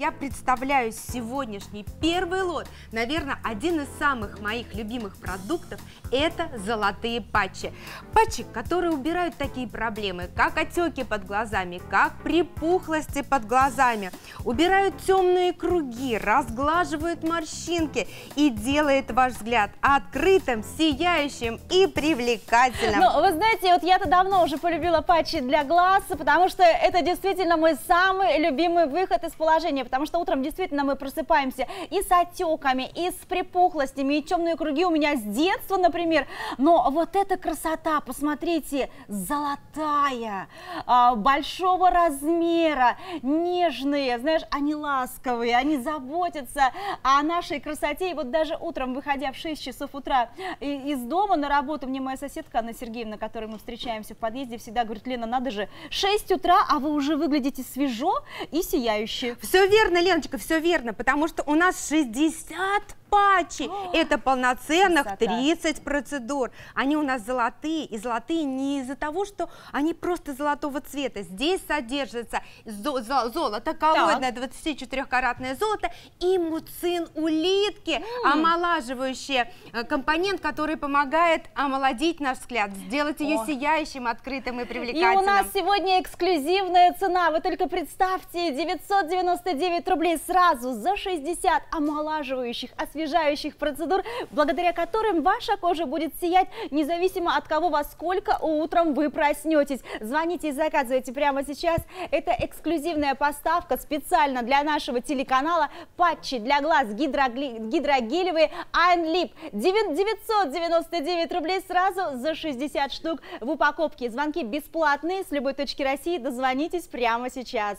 я представляю сегодняшний первый лот. Наверное, один из самых моих любимых продуктов – это золотые патчи. Патчи, которые убирают такие проблемы, как отеки под глазами, как припухлости под глазами, убирают темные круги, разглаживают морщинки и делает ваш взгляд открытым, сияющим и привлекательным. Ну, вы знаете, вот я-то давно уже полюбила патчи для глаз, потому что это действительно мой самый любимый выход из положения, потому что утром действительно мы просыпаемся и с отеками, и с припухлостями, и темные круги у меня с детства, например, но вот эта красота, посмотрите, золотая, а, большого размера, нежные, знаешь, они ласковые, они заботятся о нашей красоте, и вот даже утром, выходя в 6 часов утра из дома на работу, мне моя соседка Анна Сергеевна, которой мы встречаемся в подъезде, всегда говорит, Лена, надо же, 6 утра, а вы уже выглядите свежо и сияюще. Все верно, Леночка, все верно, потому что у нас 60 патчи. О, Это полноценных красота. 30 процедур. Они у нас золотые, и золотые не из-за того, что они просто золотого цвета. Здесь содержится золото коллоидное, 24-каратное золото и муцин улитки, mm. омолаживающий э, компонент, который помогает омолодить наш взгляд, сделать ее О. сияющим, открытым и привлекательным. И у нас сегодня эксклюзивная цена. Вы только представьте, 999 рублей сразу за 60 омолаживающих, освежающих освежающих процедур, благодаря которым ваша кожа будет сиять, независимо от кого во сколько утром вы проснетесь. Звоните и заказывайте прямо сейчас. Это эксклюзивная поставка специально для нашего телеканала. Патчи для глаз гидрогелевые Айнлип. 999 рублей сразу за 60 штук в упаковке. Звонки бесплатные с любой точки России. Дозвонитесь прямо сейчас.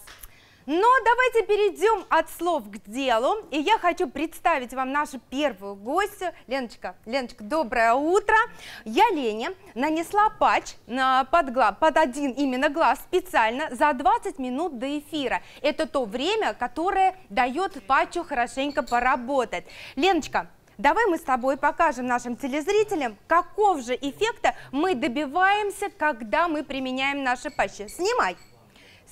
Но давайте перейдем от слов к делу. И я хочу представить вам нашу первую гостью. Леночка, Леночка, доброе утро. Я Лене нанесла патч на, под, глаз, под один именно глаз специально за 20 минут до эфира. Это то время, которое дает патчу хорошенько поработать. Леночка, Давай мы с тобой покажем нашим телезрителям, каков же эффекта мы добиваемся, когда мы применяем наши патчи. Снимай!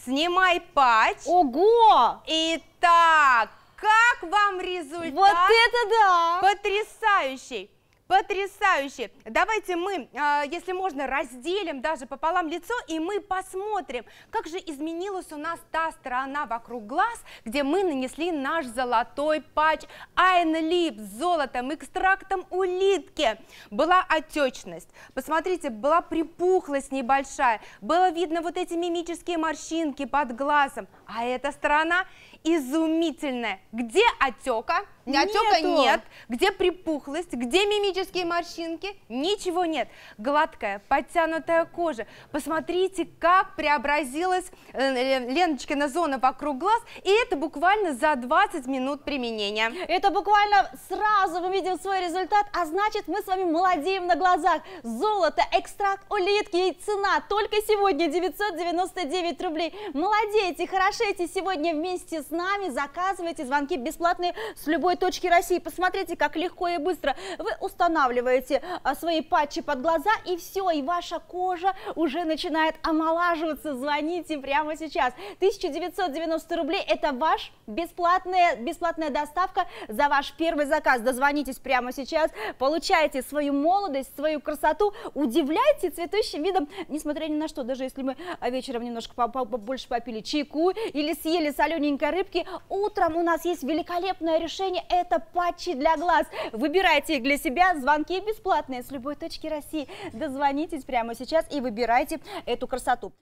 Снимай патч. Ого! Итак, как вам результат? Вот это да! Потрясающий! Потрясающе! Давайте мы, а, если можно, разделим даже пополам лицо, и мы посмотрим, как же изменилась у нас та сторона вокруг глаз, где мы нанесли наш золотой патч Айн Лип с золотом, экстрактом улитки. Была отечность, посмотрите, была припухлость небольшая, было видно вот эти мимические морщинки под глазом, а эта сторона изумительная. Где отека? Отека нет. Где припухлость? Где мимические морщинки? Ничего нет. Гладкая, подтянутая кожа. Посмотрите, как преобразилась э, Леночкина зона вокруг глаз. И это буквально за 20 минут применения. Это буквально сразу мы видим свой результат, а значит мы с вами молодеем на глазах. Золото, экстракт улитки и цена только сегодня 999 рублей. Молодейте, хорошейте сегодня вместе с с нами, заказывайте звонки бесплатные с любой точки России. Посмотрите, как легко и быстро вы устанавливаете а, свои патчи под глаза, и все, и ваша кожа уже начинает омолаживаться. Звоните прямо сейчас. 1990 рублей – это ваш бесплатная, бесплатная доставка за ваш первый заказ. Дозвонитесь прямо сейчас, получайте свою молодость, свою красоту, удивляйте цветущим видом, несмотря ни на что, даже если мы вечером немножко побольше попили чайку или съели солененькое рыбки. Утром у нас есть великолепное решение, это патчи для глаз. Выбирайте их для себя, звонки бесплатные с любой точки России. Дозвонитесь прямо сейчас и выбирайте эту красоту.